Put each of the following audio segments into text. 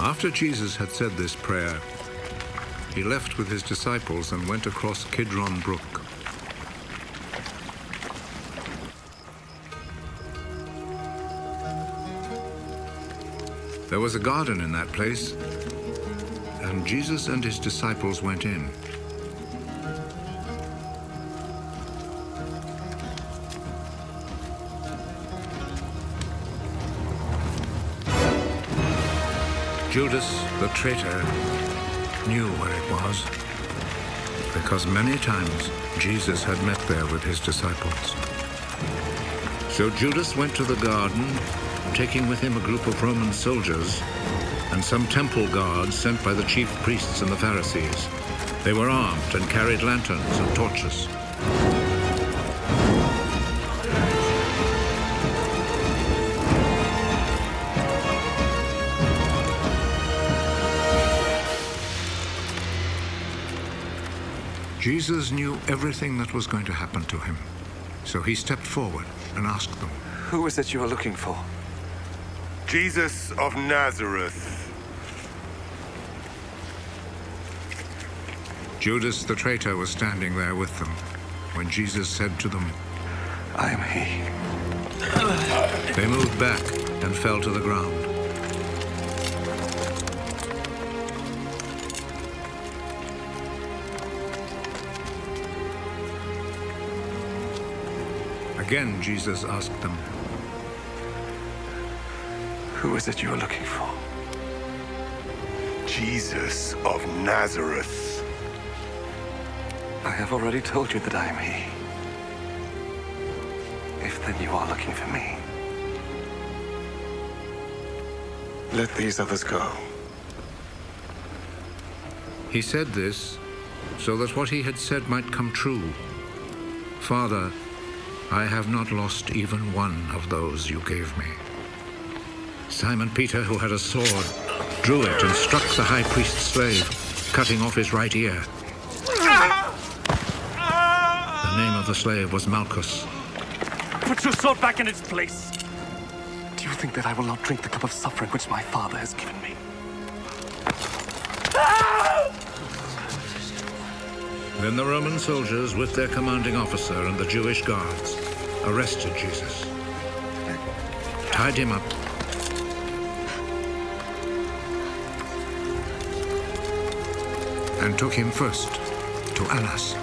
After Jesus had said this prayer, he left with his disciples and went across Kidron Brook. There was a garden in that place, and Jesus and his disciples went in. Judas, the traitor, knew where it was, because many times Jesus had met there with his disciples. So Judas went to the garden, taking with him a group of Roman soldiers and some temple guards sent by the chief priests and the Pharisees. They were armed and carried lanterns and torches. Jesus knew everything that was going to happen to him. So he stepped forward and asked them, Who is it you are looking for? Jesus of Nazareth. Judas the traitor was standing there with them when Jesus said to them, I am he. They moved back and fell to the ground. Again, Jesus asked them, Who is it you are looking for? Jesus of Nazareth. I have already told you that I am he. If then you are looking for me, let these others go. He said this so that what he had said might come true. Father, I have not lost even one of those you gave me. Simon Peter, who had a sword, drew it and struck the high priest's slave, cutting off his right ear. The name of the slave was Malchus. Put your sword back in its place. Do you think that I will not drink the cup of suffering which my father has given me? Then the Roman soldiers, with their commanding officer and the Jewish guards, arrested Jesus, tied him up, and took him first to Annas.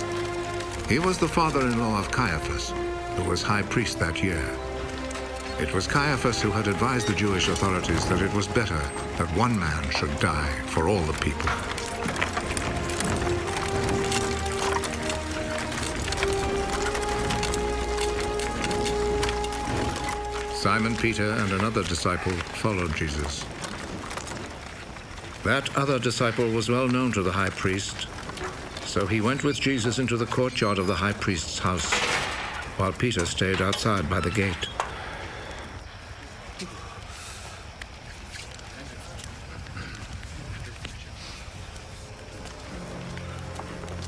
He was the father-in-law of Caiaphas, who was high priest that year. It was Caiaphas who had advised the Jewish authorities that it was better that one man should die for all the people. Simon Peter and another disciple followed Jesus. That other disciple was well known to the high priest, so he went with Jesus into the courtyard of the high priest's house, while Peter stayed outside by the gate.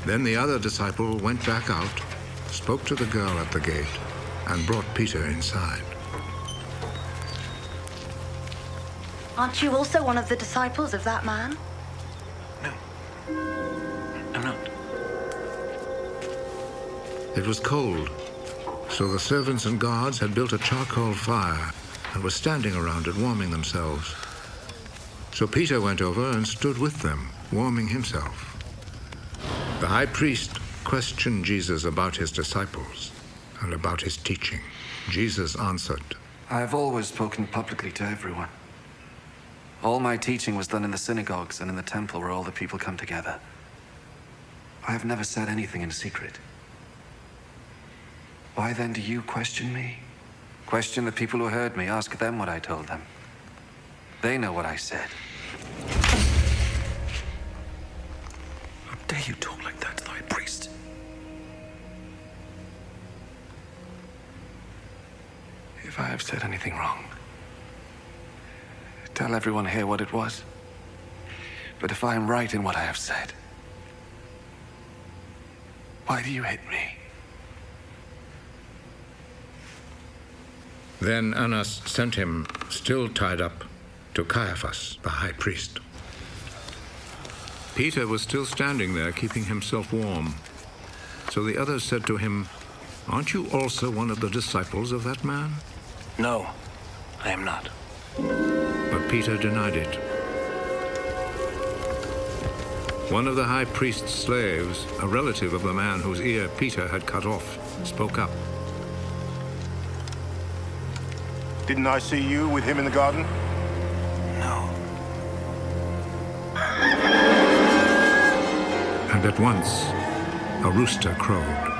Then the other disciple went back out, spoke to the girl at the gate, and brought Peter inside. Aren't you also one of the disciples of that man? No. I'm not. It was cold, so the servants and guards had built a charcoal fire and were standing around it warming themselves. So Peter went over and stood with them, warming himself. The high priest questioned Jesus about his disciples and about his teaching. Jesus answered, I have always spoken publicly to everyone. All my teaching was done in the synagogues and in the temple where all the people come together. I have never said anything in secret. Why then do you question me? Question the people who heard me. Ask them what I told them. They know what I said. How dare you talk like that to high priest? If I have said anything wrong, tell everyone here what it was. But if I am right in what I have said, why do you hit me? Then Annas sent him, still tied up, to Caiaphas, the high priest. Peter was still standing there, keeping himself warm. So the others said to him, Aren't you also one of the disciples of that man? No, I am not. But Peter denied it. One of the high priest's slaves, a relative of the man whose ear Peter had cut off, spoke up. Didn't I see you with him in the garden? No. And at once, a rooster crowed.